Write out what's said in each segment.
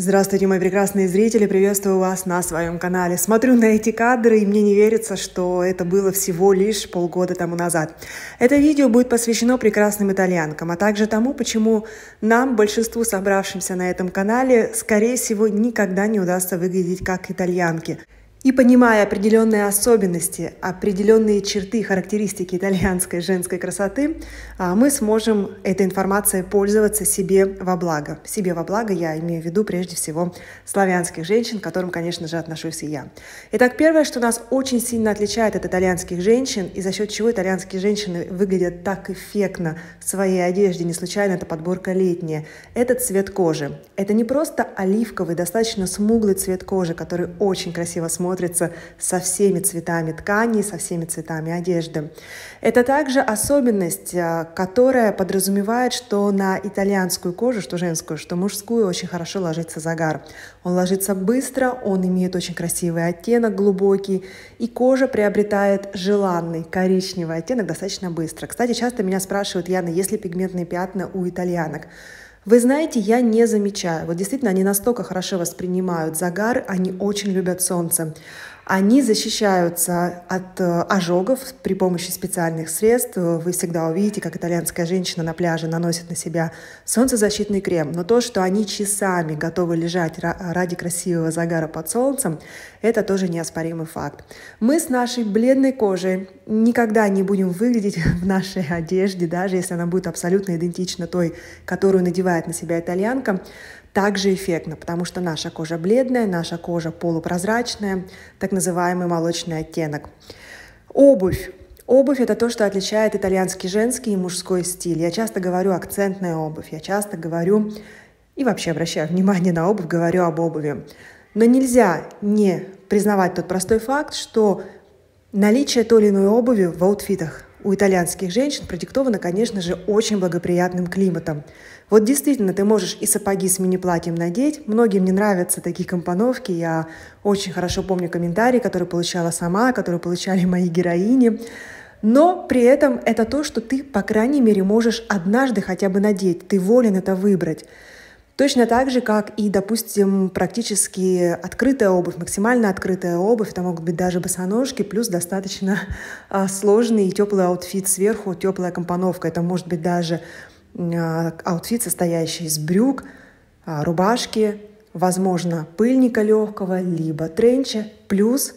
Здравствуйте, мои прекрасные зрители, приветствую вас на своем канале. Смотрю на эти кадры, и мне не верится, что это было всего лишь полгода тому назад. Это видео будет посвящено прекрасным итальянкам, а также тому, почему нам, большинству собравшимся на этом канале, скорее всего, никогда не удастся выглядеть как итальянки. И понимая определенные особенности, определенные черты, характеристики итальянской женской красоты, а, мы сможем этой информацией пользоваться себе во благо. Себе во благо я имею в виду прежде всего славянских женщин, к которым, конечно же, отношусь и я. Итак, первое, что нас очень сильно отличает от итальянских женщин, и за счет чего итальянские женщины выглядят так эффектно в своей одежде, не случайно это подборка летняя, это цвет кожи. Это не просто оливковый, достаточно смуглый цвет кожи, который очень красиво смотрится, смотрится со всеми цветами ткани, со всеми цветами одежды. Это также особенность, э, которая подразумевает, что на итальянскую кожу, что женскую, что мужскую, очень хорошо ложится загар. Он ложится быстро, он имеет очень красивый оттенок, глубокий, и кожа приобретает желанный коричневый оттенок достаточно быстро. Кстати, часто меня спрашивают, Яна, есть ли пигментные пятна у итальянок? Вы знаете, я не замечаю. Вот действительно, они настолько хорошо воспринимают загар, они очень любят солнце. Они защищаются от э, ожогов при помощи специальных средств. Вы всегда увидите, как итальянская женщина на пляже наносит на себя солнцезащитный крем. Но то, что они часами готовы лежать ради красивого загара под солнцем, это тоже неоспоримый факт. Мы с нашей бледной кожей никогда не будем выглядеть в нашей одежде, даже если она будет абсолютно идентична той, которую надевает на себя итальянка также эффектно, потому что наша кожа бледная, наша кожа полупрозрачная, так называемый молочный оттенок. Обувь. Обувь – это то, что отличает итальянский женский и мужской стиль. Я часто говорю акцентная обувь, я часто говорю и вообще обращаю внимание на обувь, говорю об обуви. Но нельзя не признавать тот простой факт, что наличие той или иной обуви в аутфитах у итальянских женщин продиктовано, конечно же, очень благоприятным климатом. Вот действительно, ты можешь и сапоги с мини-платьем надеть. Многим не нравятся такие компоновки. Я очень хорошо помню комментарии, которые получала сама, которые получали мои героини. Но при этом это то, что ты, по крайней мере, можешь однажды хотя бы надеть. Ты волен это выбрать. Точно так же, как и, допустим, практически открытая обувь, максимально открытая обувь, это могут быть даже босоножки, плюс достаточно а, сложный и теплый аутфит сверху, теплая компоновка. Это может быть даже аутфит, состоящий из брюк, а, рубашки, возможно, пыльника легкого, либо тренча, плюс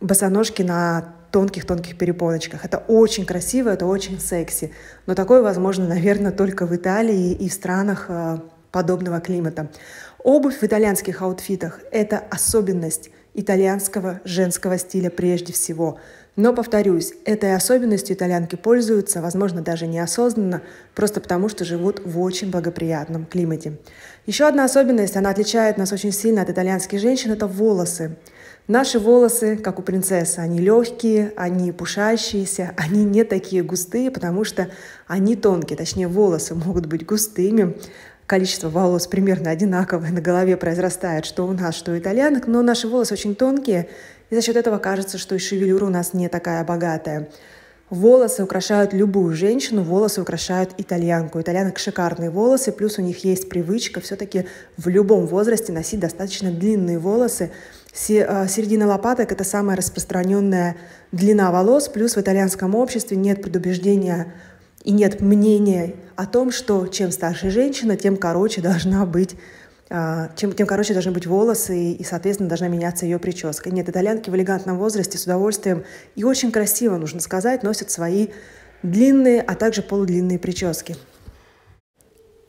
босоножки на тонких-тонких перепоночках. Это очень красиво, это очень секси. Но такое возможно, наверное, только в Италии и в странах а, подобного климата. Обувь в итальянских аутфитах – это особенность итальянского женского стиля прежде всего. Но, повторюсь, этой особенностью итальянки пользуются, возможно, даже неосознанно, просто потому что живут в очень благоприятном климате. Еще одна особенность, она отличает нас очень сильно от итальянских женщин, это волосы. Наши волосы, как у принцессы, они легкие, они пушащиеся, они не такие густые, потому что они тонкие, точнее волосы могут быть густыми, количество волос примерно одинаковое на голове произрастает, что у нас, что у итальянок, но наши волосы очень тонкие, и за счет этого кажется, что и шевелюра у нас не такая богатая. Волосы украшают любую женщину, волосы украшают итальянку. Итальянок шикарные волосы, плюс у них есть привычка все-таки в любом возрасте носить достаточно длинные волосы. А, середина лопаток – это самая распространенная длина волос, плюс в итальянском обществе нет предубеждения и нет мнения о том, что чем старше женщина, тем короче должна быть чем, тем короче должны быть волосы, и, соответственно, должна меняться ее прическа. Нет, итальянки в элегантном возрасте с удовольствием и очень красиво, нужно сказать, носят свои длинные, а также полудлинные прически.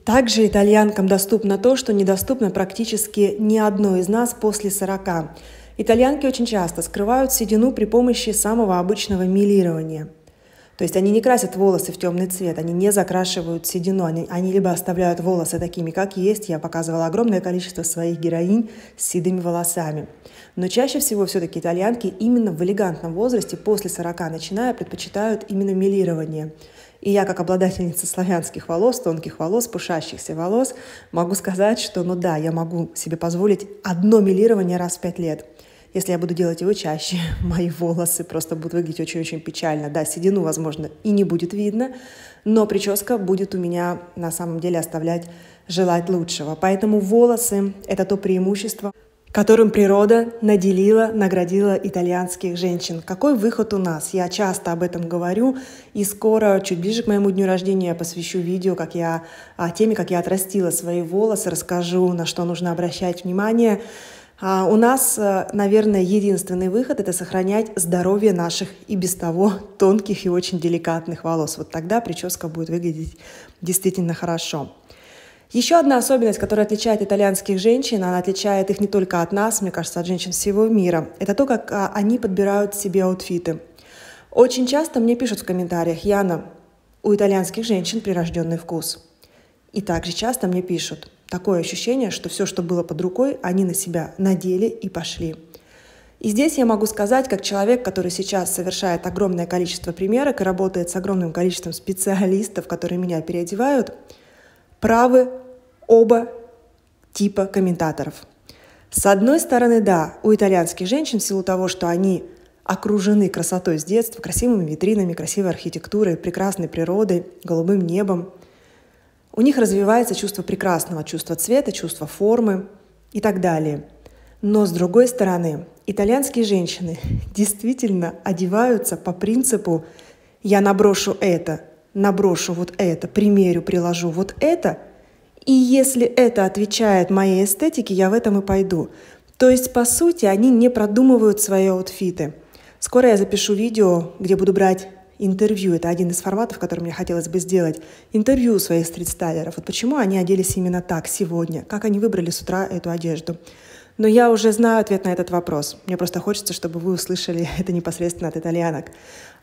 Также итальянкам доступно то, что недоступно практически ни одной из нас после 40. Итальянки очень часто скрывают седину при помощи самого обычного милирования – то есть они не красят волосы в темный цвет, они не закрашивают седину, они, они либо оставляют волосы такими, как есть. Я показывала огромное количество своих героинь с седыми волосами. Но чаще всего все-таки итальянки именно в элегантном возрасте, после 40 начиная, предпочитают именно милирование. И я, как обладательница славянских волос, тонких волос, пушащихся волос, могу сказать, что, ну да, я могу себе позволить одно милирование раз в пять лет – если я буду делать его чаще, мои волосы просто будут выглядеть очень-очень печально. Да, седину, возможно, и не будет видно, но прическа будет у меня на самом деле оставлять желать лучшего. Поэтому волосы – это то преимущество, которым природа наделила, наградила итальянских женщин. Какой выход у нас? Я часто об этом говорю, и скоро, чуть ближе к моему дню рождения, я посвящу видео, как я, о теме, как я отрастила свои волосы, расскажу, на что нужно обращать внимание. А у нас, э, наверное, единственный выход – это сохранять здоровье наших и без того тонких и очень деликатных волос. Вот тогда прическа будет выглядеть действительно хорошо. Еще одна особенность, которая отличает итальянских женщин, она отличает их не только от нас, мне кажется, от женщин всего мира, это то, как а, они подбирают себе аутфиты. Очень часто мне пишут в комментариях, Яна, у итальянских женщин прирожденный вкус. И также часто мне пишут, такое ощущение, что все, что было под рукой, они на себя надели и пошли. И здесь я могу сказать, как человек, который сейчас совершает огромное количество примерок и работает с огромным количеством специалистов, которые меня переодевают – правы оба типа комментаторов. С одной стороны, да, у итальянских женщин в силу того, что они окружены красотой с детства, красивыми витринами, красивой архитектурой, прекрасной природой, голубым небом, у них развивается чувство прекрасного, чувство цвета, чувство формы и так далее. Но с другой стороны, итальянские женщины действительно одеваются по принципу «я наброшу это, наброшу вот это, примерю, приложу вот это, и если это отвечает моей эстетике, я в этом и пойду. То есть, по сути, они не продумывают свои аутфиты. Скоро я запишу видео, где буду брать интервью. Это один из форматов, который мне хотелось бы сделать. Интервью у своих стритстайлеров. Вот почему они оделись именно так сегодня, как они выбрали с утра эту одежду. Но я уже знаю ответ на этот вопрос. Мне просто хочется, чтобы вы услышали это непосредственно от итальянок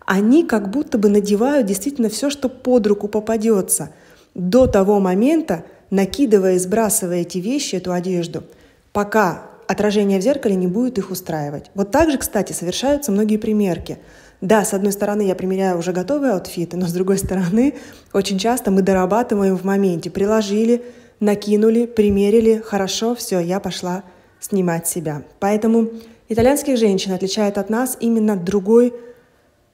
они как будто бы надевают действительно все, что под руку попадется, до того момента, накидывая и сбрасывая эти вещи, эту одежду, пока отражение в зеркале не будет их устраивать. Вот так же, кстати, совершаются многие примерки. Да, с одной стороны, я примеряю уже готовые аутфиты, но с другой стороны, очень часто мы дорабатываем в моменте. Приложили, накинули, примерили, хорошо, все, я пошла снимать себя. Поэтому итальянских женщин отличает от нас именно другой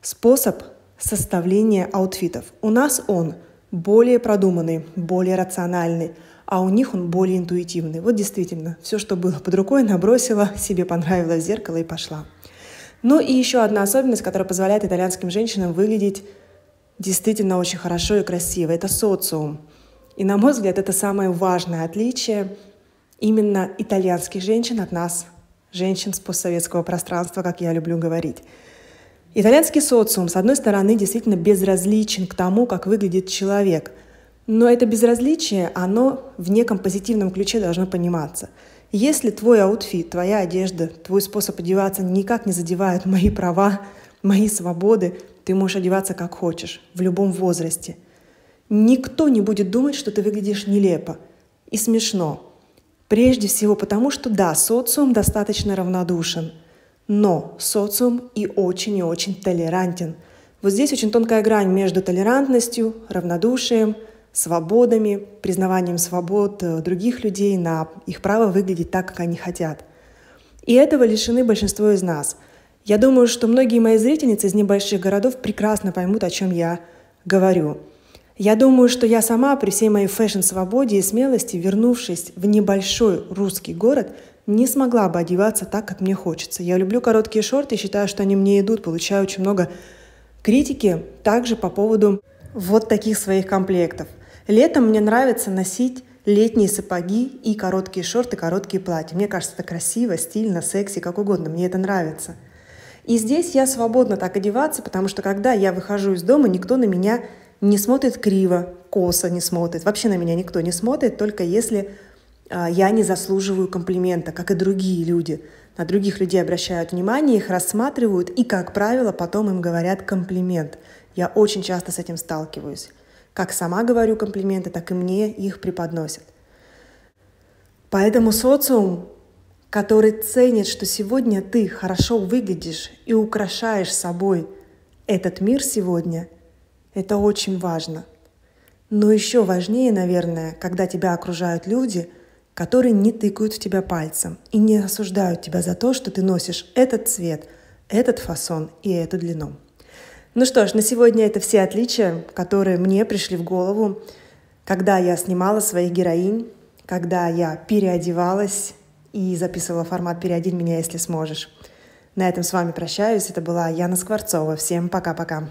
Способ составления аутфитов. У нас он более продуманный, более рациональный, а у них он более интуитивный. Вот действительно, все, что было под рукой, набросила, себе понравилось зеркало и пошла. Ну и еще одна особенность, которая позволяет итальянским женщинам выглядеть действительно очень хорошо и красиво, это социум. И, на мой взгляд, это самое важное отличие именно итальянских женщин от нас, женщин с постсоветского пространства, как я люблю говорить. Итальянский социум, с одной стороны, действительно безразличен к тому, как выглядит человек. Но это безразличие, оно в неком позитивном ключе должно пониматься. Если твой аутфит, твоя одежда, твой способ одеваться никак не задевает мои права, мои свободы, ты можешь одеваться как хочешь, в любом возрасте. Никто не будет думать, что ты выглядишь нелепо и смешно. Прежде всего потому, что да, социум достаточно равнодушен – но социум и очень и очень толерантен. Вот здесь очень тонкая грань между толерантностью, равнодушием, свободами, признаванием свобод э, других людей на их право выглядеть так, как они хотят. И этого лишены большинство из нас. Я думаю, что многие мои зрительницы из небольших городов прекрасно поймут, о чем я говорю. Я думаю, что я сама при всей моей фэшн-свободе и смелости, вернувшись в небольшой русский город – не смогла бы одеваться так, как мне хочется. Я люблю короткие шорты считаю, что они мне идут. Получаю очень много критики также по поводу вот таких своих комплектов. Летом мне нравится носить летние сапоги и короткие шорты, короткие платья. Мне кажется, это красиво, стильно, секси, как угодно. Мне это нравится. И здесь я свободно так одеваться, потому что когда я выхожу из дома, никто на меня не смотрит криво, косо не смотрит. Вообще на меня никто не смотрит, только если а, я не заслуживаю комплимента, как и другие люди. На других людей обращают внимание, их рассматривают и, как правило, потом им говорят комплимент. Я очень часто с этим сталкиваюсь. Как сама говорю комплименты, так и мне их преподносят. Поэтому социум, который ценит, что сегодня ты хорошо выглядишь и украшаешь собой этот мир сегодня, это очень важно. Но еще важнее, наверное, когда тебя окружают люди – которые не тыкают в тебя пальцем и не осуждают тебя за то, что ты носишь этот цвет, этот фасон и эту длину. Ну что ж, на сегодня это все отличия, которые мне пришли в голову, когда я снимала своих героинь, когда я переодевалась и записывала формат «Переодень меня, если сможешь». На этом с вами прощаюсь. Это была Яна Скворцова. Всем пока-пока.